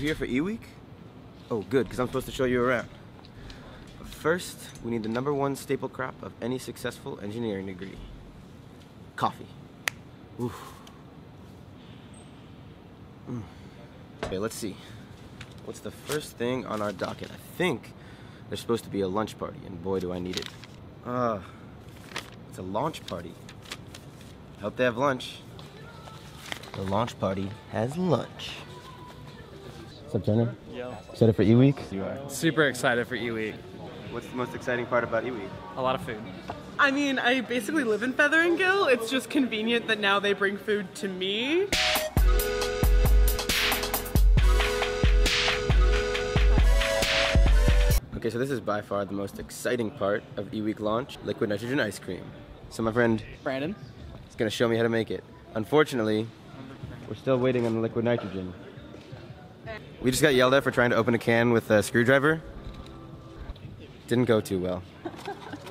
here for E-Week? Oh, good, because I'm supposed to show you around. But first, we need the number one staple crop of any successful engineering degree. Coffee. Oof. Mm. Okay, let's see. What's the first thing on our docket? I think there's supposed to be a lunch party, and boy, do I need it. Ah, uh, it's a launch party. I Hope they have lunch. The launch party has lunch. What's up, Jenner? Yo. Excited for E-Week? You are. Super excited for E-Week. What's the most exciting part about E-Week? A lot of food. I mean, I basically live in Featheringill. It's just convenient that now they bring food to me. Okay, so this is by far the most exciting part of E-Week launch, liquid nitrogen ice cream. So my friend Brandon is gonna show me how to make it. Unfortunately, we're still waiting on the liquid nitrogen. We just got yelled at for trying to open a can with a screwdriver. Didn't go too well.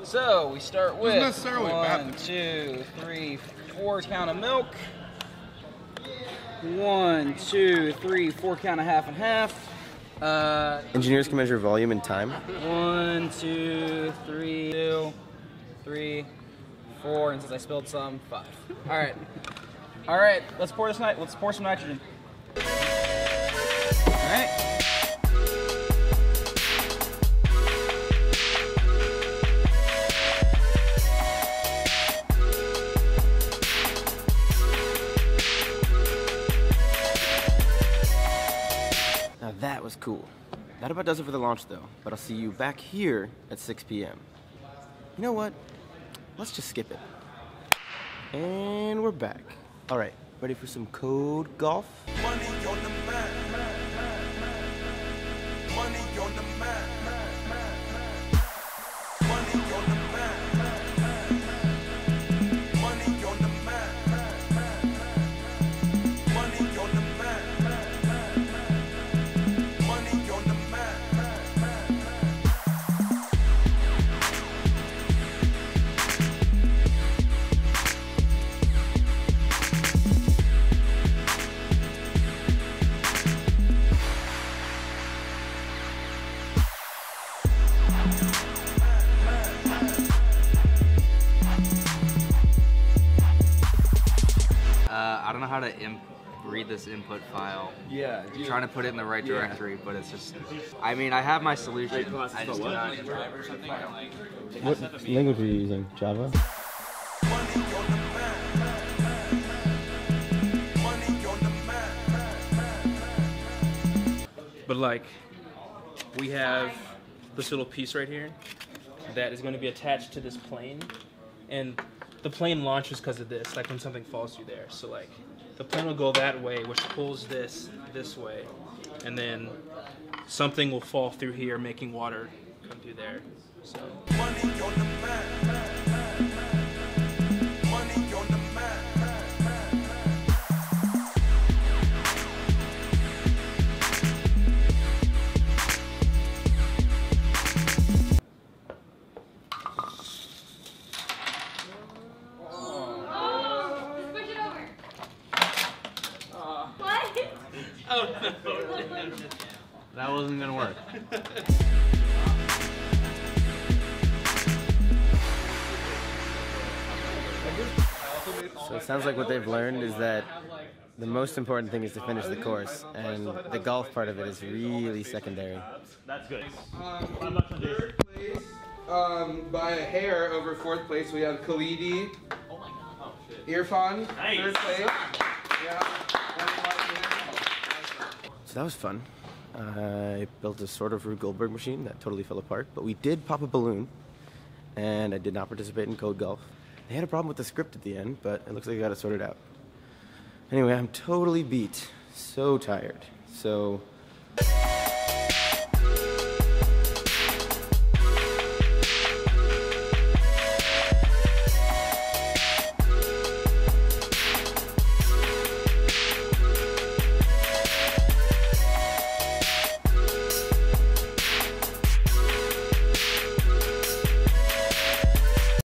So we start with one, two, three, four count of milk. One, two, three, four count of half and half. Uh, Engineers can measure volume and time. One, two, three, two, three, four, and since I spilled some, five. All right. All right, let's pour this night. Let's pour some nitrogen. All right. Now that was cool. That about does it for the launch though, but I'll see you back here at 6 p.m. You know what? Let's just skip it. And we're back. All right, ready for some code golf? Uh, I don't know how to read this input file. Yeah. I'm trying to put it in the right directory, yeah. but it's just. I mean, I have my solution. I just what? What language are you using? Java. But like, we have this little piece right here that is going to be attached to this plane, and the plane launches because of this, like when something falls through there. So like the plane will go that way, which pulls this this way, and then something will fall through here, making water come through there. So. That wasn't gonna work. So it sounds like what they've learned is that the most important thing is to finish the course, and the golf part of it is really secondary. That's good. Um, third place, um, by a hair over fourth place, we have Khalidi. Oh my god! Irfan, nice. third place. Yeah. So that was fun. I built a sort of Rube Goldberg machine that totally fell apart, but we did pop a balloon, and I did not participate in Code Golf. They had a problem with the script at the end, but it looks like I got it sorted out. Anyway, I'm totally beat. So tired. So.